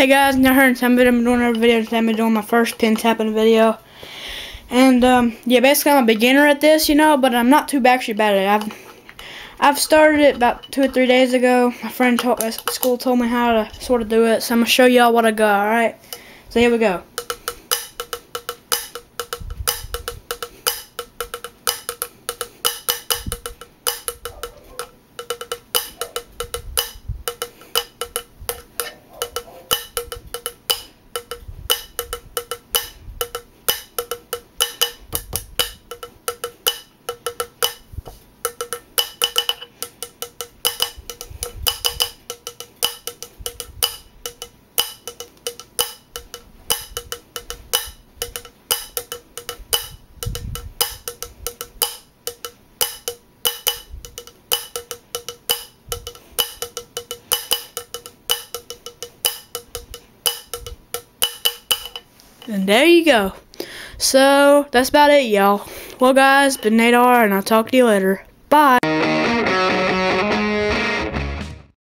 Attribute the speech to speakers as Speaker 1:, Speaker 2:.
Speaker 1: Hey guys, now heard some video. I'm doing another video today. I'm doing my first pen tapping video. And um, yeah, basically I'm a beginner at this, you know, but I'm not too actually bad at it. I've I've started it about two or three days ago. My friend at school told me how to sort of do it, so I'm gonna show y'all what I got. All right, so here we go. And there you go. So, that's about it, y'all. Well, guys, been Nate R, and I'll talk to you later. Bye.